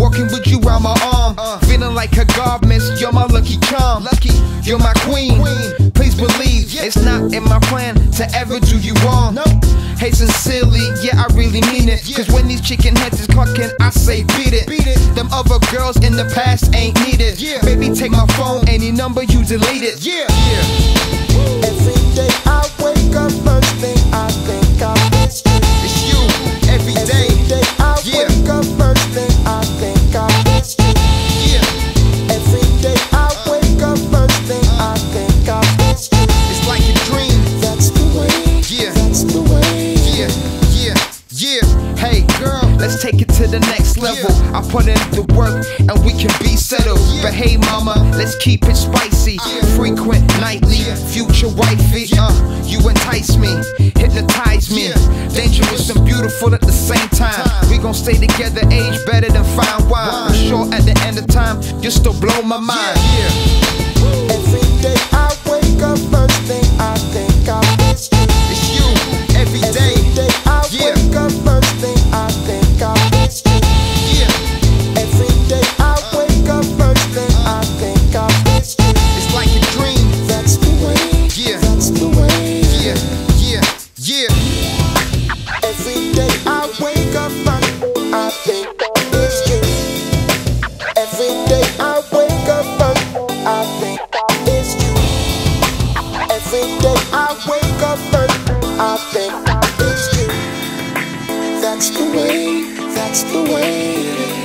Walking with you on my arm. Feeling like a god, miss. You're my lucky charm. Lucky, you're my queen. Please believe it's not in my plan to ever do you wrong. Hey, sincerely, yeah, I really mean it. Cause when these chicken heads is clucking, I say beat it. Beat it. Them other girls in the past ain't needed. Yeah. Baby, take my phone, any number you delete it. Yeah. yeah. take it to the next level. I put in the work and we can be settled. But hey, mama, let's keep it spicy. Frequent, nightly, future wifey. Uh, you entice me, hypnotize me. Dangerous and beautiful at the same time. We gon' stay together, age better than fine wine. I'm sure at the end of time, you still blow my mind. Yeah. I wake up and I think it's you. Every day I wake up and I think it's you. That's the way, that's the way